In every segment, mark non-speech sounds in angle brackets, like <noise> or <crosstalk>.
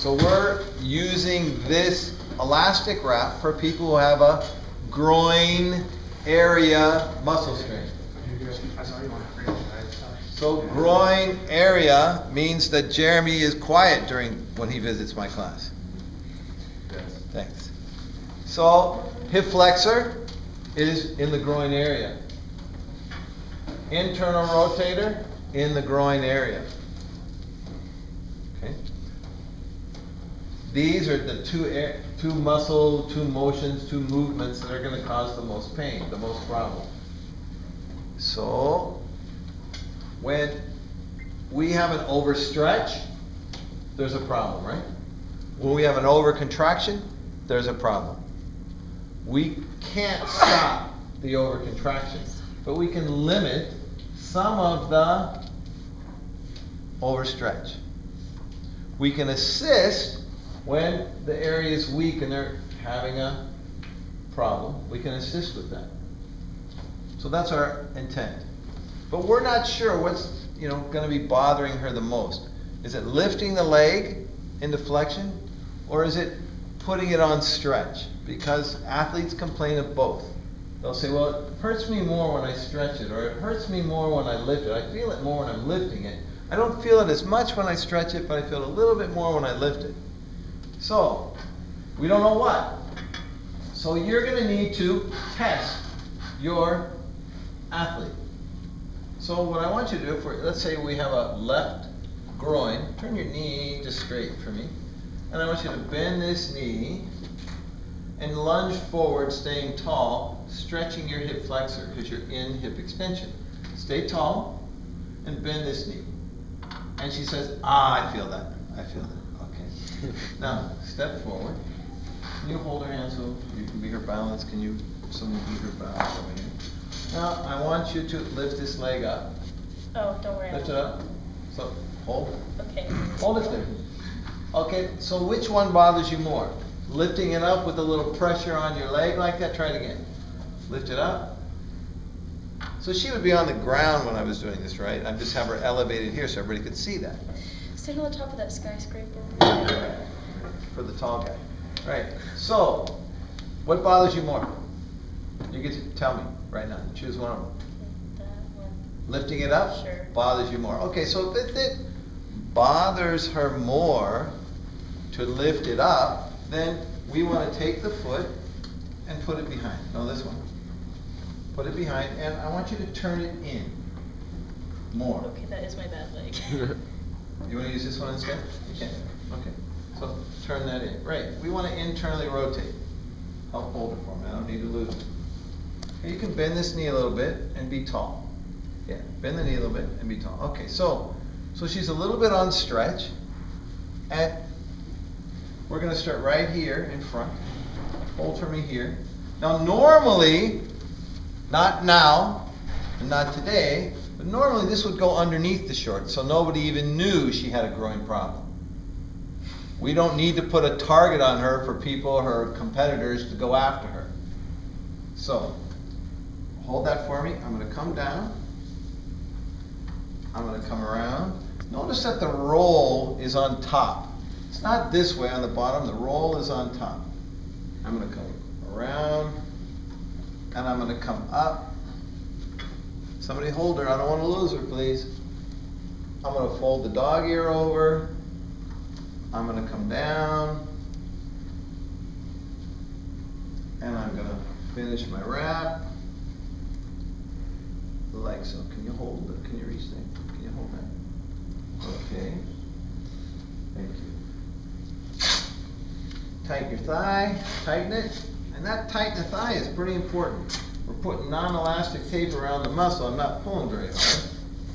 So we're using this elastic wrap for people who have a groin area muscle strain. So groin area means that Jeremy is quiet during when he visits my class. Thanks. So hip flexor is in the groin area. Internal rotator in the groin area. Okay. These are the two two muscle, two motions, two movements that are going to cause the most pain, the most problem. So when we have an overstretch, there's a problem, right? When we have an overcontraction, there's a problem. We can't stop the overcontraction, but we can limit some of the overstretch. We can assist when the area is weak and they're having a problem. We can assist with that. So that's our intent. But we're not sure what's you know going to be bothering her the most. Is it lifting the leg into flexion, or is it putting it on stretch? Because athletes complain of both. They'll say, well, it hurts me more when I stretch it, or it hurts me more when I lift it. I feel it more when I'm lifting it. I don't feel it as much when I stretch it, but I feel a little bit more when I lift it. So, we don't know what. So you're going to need to test your athlete. So what I want you to do, for let's say we have a left groin, turn your knee just straight for me. And I want you to bend this knee and lunge forward, staying tall, stretching your hip flexor because you're in hip extension. Stay tall and bend this knee. And she says, ah, I feel that. I feel that. <laughs> Now, step forward. Can you hold her hand so you can be her balance? Can you, someone be her balance over here? Now, I want you to lift this leg up. Oh, don't worry. Lift it up. So, hold. Okay. Hold it there. Okay, so which one bothers you more? Lifting it up with a little pressure on your leg like that? Try it again. Lift it up. So she would be on the ground when I was doing this, right? I just have her elevated here so everybody could see that. Stand on the top of that skyscraper. For the tall guy. Right. So, what bothers you more? You get to tell me right now. Choose one of them. Lifting it up Sure. bothers you more. Okay, so if it bothers her more to lift it up, then we want to take the foot and put it behind. No, this one. Put it behind, and I want you to turn it in more. Okay, that is my bad leg. <laughs> You want to use this one instead? You can. Okay. So turn that in. Right. We want to internally rotate. Help hold it for me. I don't need to lose it. Okay, You can bend this knee a little bit and be tall. Yeah, bend the knee a little bit and be tall. Okay, so so she's a little bit on stretch. And we're going to start right here in front. Hold for me here. Now normally, not now, and not today, but normally this would go underneath the shorts, so nobody even knew she had a groin problem. We don't need to put a target on her for people, her competitors, to go after her. So, hold that for me. I'm going to come down. I'm going to come around. Notice that the roll is on top. It's not this way on the bottom, the roll is on top. I'm going to come around, and I'm going to come up. Somebody hold her, I don't want to lose her, please. I'm going to fold the dog ear over. I'm going to come down. And I'm going to finish my wrap. Like so. Can you hold it? Can you reach that? Can you hold that? Okay. Thank you. Tighten your thigh, tighten it. And that tighten the thigh is pretty important. We're putting non-elastic tape around the muscle. I'm not pulling very hard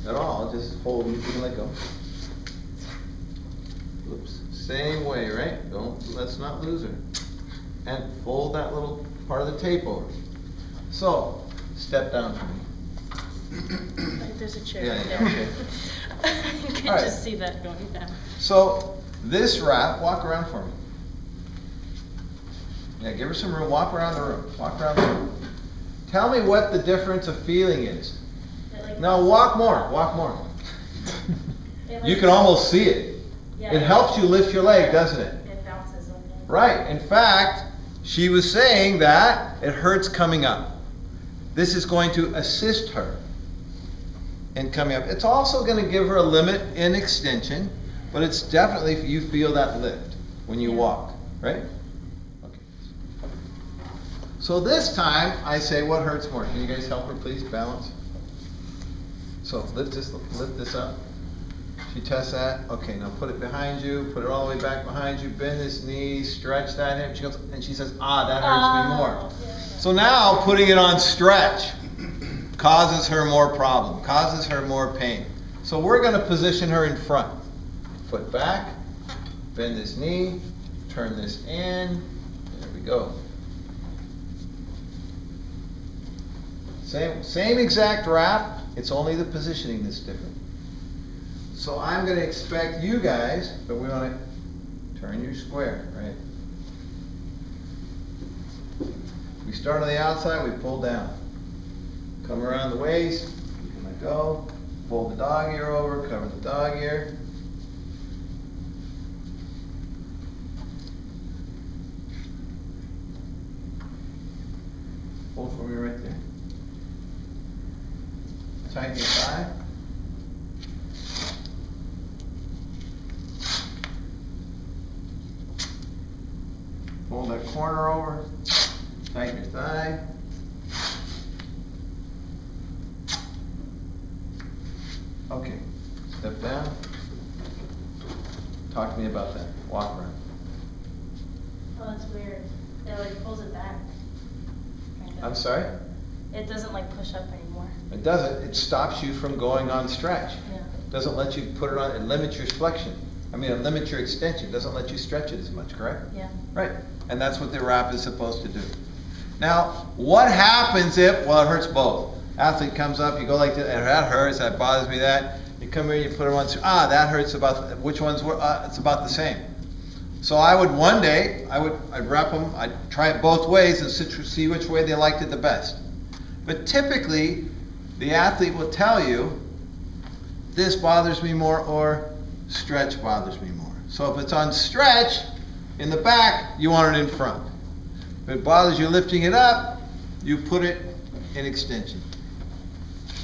at all, just holding, you can let go. Oops, same way, right? Don't, let's not lose her. And fold that little part of the tape over. So, step down for me. There's a chair Yeah, right yeah, there. okay. <laughs> You can All right. just see that going down. So, this wrap, walk around for me. Yeah, give her some room, walk around the room, walk around the room. Tell me what the difference of feeling is. Like- Now, walk more, walk more. <laughs> You can almost see it. Yeah, It helps you lift your leg, doesn't it? It bounces on. Right, in fact, she was saying that it hurts coming up. This is going to assist her in coming up. It's also gonna give her a limit in extension, but it's definitely, you feel that lift when you Yeah. walk, right? So this time, I say, what hurts more? Can you guys help her, please, balance? So lift this, lift this up. She tests that. Okay, now put it behind you. Put it all the way back behind you. Bend this knee. Stretch that hip. She goes, and she says, "Ah, that hurts me more." Oh, yeah, yeah. So now putting it on stretch causes her more problem, causes her more pain. So we're going to position her in front. Foot back. Bend this knee. Turn this in. There we go. Same, same exact wrap. It's only the positioning that's different. So I'm gonna expect you guys, but we wanna turn your square, right? We start on the outside, we pull down. Come around the waist, let go, fold the dog ear over, cover the dog ear. Hold for me right Tighten your thigh. Fold that corner over, tighten your thigh. Okay, step down. Talk to me about that, walk around. Oh, that's weird. It like pulls it back. kind of. I'm sorry? It doesn't like push up anymore. It doesn't, it stops you from going on stretch. Yeah. Doesn't let you put it on, it limits your flexion. I mean, it limits your extension, doesn't let you stretch it as much, correct? Yeah. Right, and that's what the wrap is supposed to do. Now, what happens if, well, it hurts both. Athlete comes up, you go like this, and that hurts, that bothers me, that. You come here, you put it on, ah, that hurts about, which ones were, uh, it's about the same. So I would, one day, I would, I'd wrap them, I'd try it both ways and see which way they liked it the best. But typically, the athlete will tell you, this bothers me more, or stretch bothers me more. So if it's on stretch, in the back, you want it in front. If it bothers you lifting it up, you put it in extension.